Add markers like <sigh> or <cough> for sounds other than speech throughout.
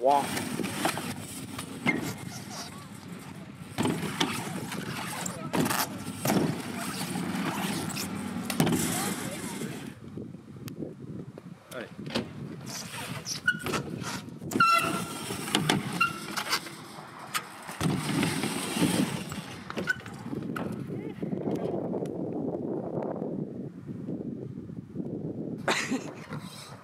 walk. <laughs>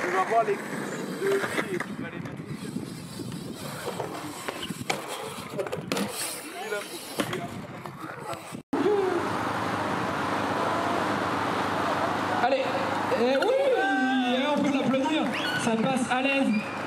Je vais avoir les ça passe à l'aise.